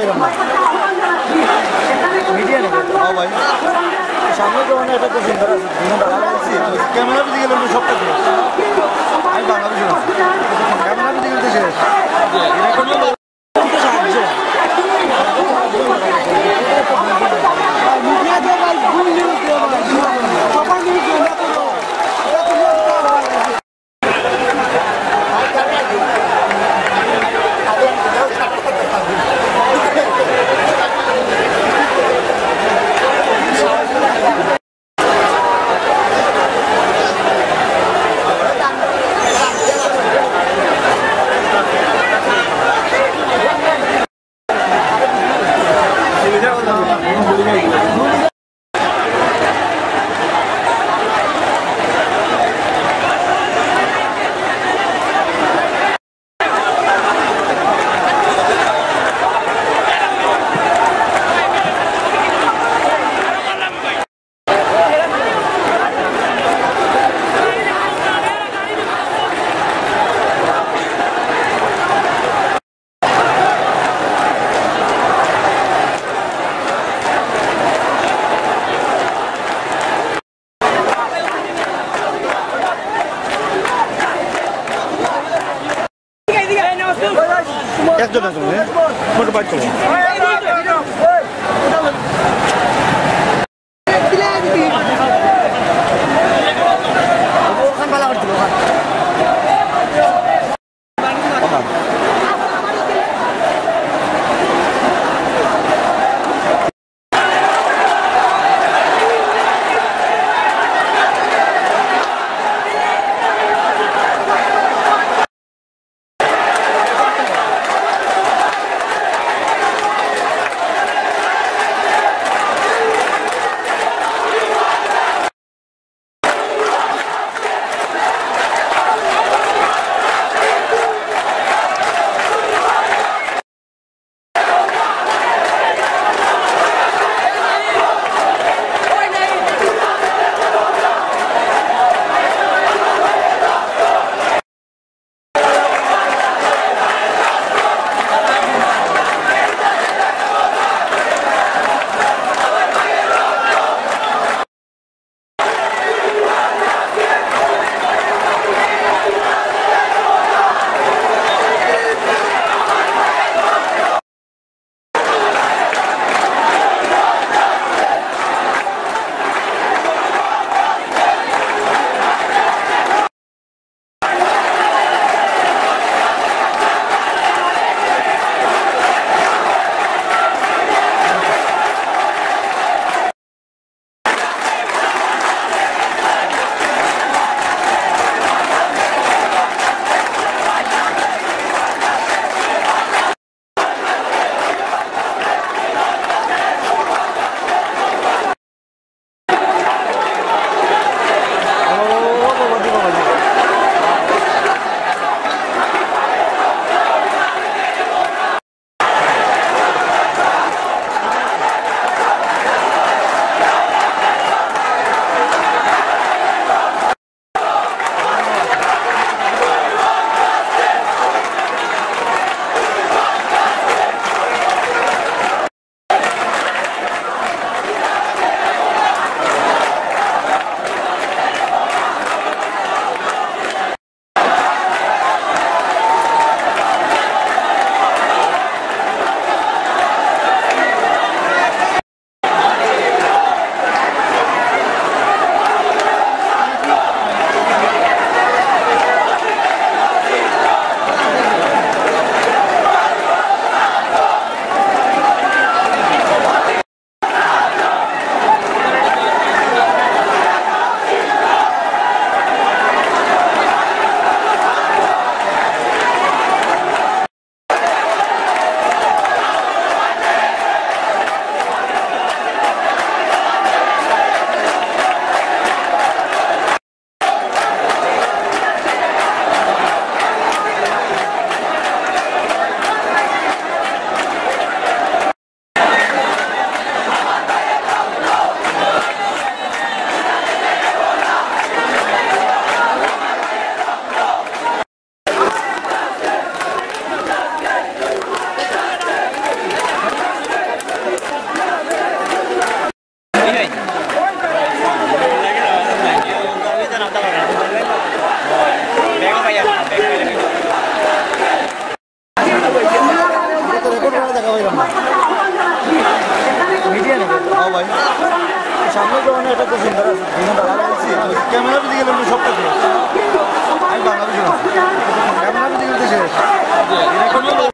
হইলাম না মিডিয়া নাকি ও ভাই। সামনে তো মানে একটা কোচিং করা আছে। ক্যামেরা দিকে গেলে সব কাজ আমি বাংলাদেশে ক্যামেরা দিকে গেলে শেষ। দিকে গেলে আমি সবটা শেষ আমি বাংলাদেশে